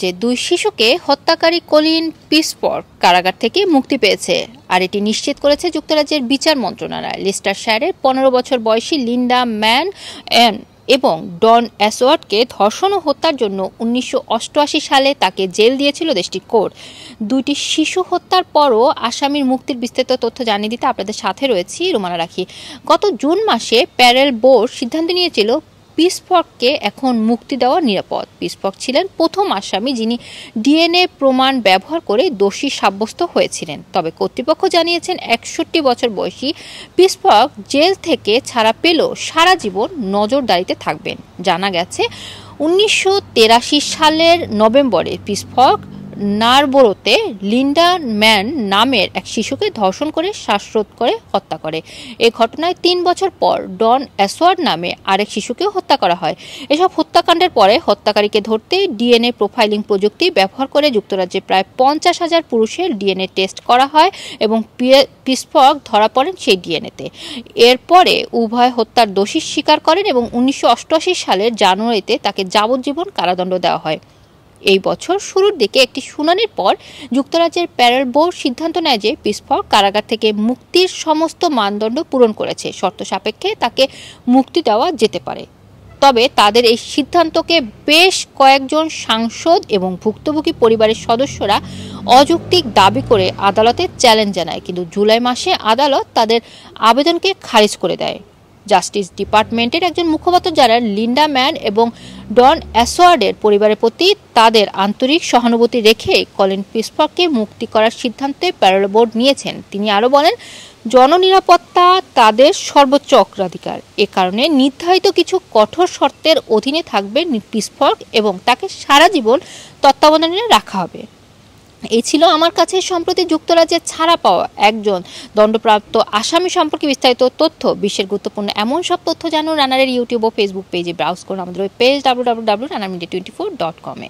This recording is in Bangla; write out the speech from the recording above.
যুক্তরাজ্যে দুই শিশুকে হত্যাকারী কলিন পিসপর কারাগার থেকে মুক্তি পেয়েছে। আর এটি নিশ্চিত করেছে যুক্তরাজ্যের বিচার মন্ত্রণালয়। লিস্টার শায়ারের পনেরো বছর বয়সী লিন্ডা ম্যান অ্যান এবং ডন অ্যাসওয়ার্ডকে ধর্ষণ ও হত্যার জন্য উনিশশো অষ্টআশি সালে তাকে জেল দিয়েছিল দেশটির কোর্ট। দুইটি শিশু হত্যার পরও আসামির মুক্তির বিস্তারিত তথ্য জানিয়ে দিতে আপনাদের সাথে রয়েছি রুমানা রাখি। গত জুন মাসে প্যারেল বোর্ড সিদ্ধান্ত নিয়েছিল পিসফককে এখন মুক্তি দেওয়া নিরাপদ। পিসফক ছিলেন প্রথম আসামি যিনি ডিএনএ প্রমাণ ব্যবহার করে দোষী সাব্যস্ত হয়েছিলেন। তবে কর্তৃপক্ষ জানিয়েছেন একষট্টি বছর বয়সী পিসফক জেল থেকে ছাড়া পেলেও সারা জীবন নজরদারিতে থাকবেন। জানা গেছে, উনিশশো তিরাশি সালের নভেম্বরে পিসফক নারবোরোতে লিন্ডা ম্যান নামের এক শিশুকে ধর্ষণ করে, শ্বাসরোধ করে, হত্যা করে। এ ঘটনায় তিন বছর পর ডন অ্যাসওয়ার্ড নামে আরেক শিশুকেও হত্যা করা হয়। এসব হত্যাকাণ্ডের পরে হত্যাকারীকে ধরতে ডিএনএ প্রোফাইলিং প্রযুক্তি ব্যবহার করে যুক্তরাজ্যে প্রায় পঞ্চাশ হাজার পুরুষের ডিএনএ টেস্ট করা হয় এবং পিসফক ধরা পড়েন সেই ডিএনএতে। এরপরে উভয় হত্যার দোষী স্বীকার করেন এবং উনিশশো অষ্টআশি সালের জানুয়ারিতে তাকে যাবজ্জীবন কারাদণ্ড দেওয়া হয়। এই বছর শুরুর দিকে একটি শুনানির পর যুক্তরাজ্যের প্যারেল বোর্ড সিদ্ধান্ত নেয় যে পিসফর কারাগার থেকে মুক্তির সমস্ত মানদণ্ড পূরণ করেছে। শর্ত সাপেক্ষে তাকে মুক্তি দেওয়া যেতে পারে। তবে তাদের এই সিদ্ধান্তকে বেশ কয়েকজন সাংসদ এবং ভুক্তভোগী পরিবারের সদস্যরা অযৌক্তিক দাবি করে আদালতে চ্যালেঞ্জ জানায়। কিন্তু জুলাই মাসে আদালত তাদের আবেদনকে খারিজ করে দেয়। জাস্টিস ডিপার্টমেন্টের একজন মুখপাত্র যারা লিন্ডা ম্যান এবং ডন অ্যাসওয়ার্ডের পরিবারের প্রতি তাদের আন্তরিক সহানুভূতি রেখে কলিন পিসফককে মুক্তি করার সিদ্ধান্তে প্যারোল বোর্ড নিয়েছেন। তিনি আরও বলেন, জননিরাপত্তা তাদের সর্বোচ্চ অগ্রাধিকার। এ কারণে নির্ধারিত কিছু কঠোর শর্তের অধীনে থাকবে পিসফক এবং তাকে সারা জীবন তত্ত্বাবধানে রাখা হবে। এই ছিল আমার কাছে সম্প্রতি যুক্তরাজ্যে ছাড়া পাওয়া একজন দণ্ডপ্রাপ্ত আসামি সম্পর্কে বিস্তারিত তথ্য। বিশ্বের গুরুত্বপূর্ণ এমন সব তথ্য জানুন রানারের ইউটিউব ও ফেসবুক পেজে। ব্রাউজ করুন আমাদের ওই page W W W Runner Media twenty four dot কমে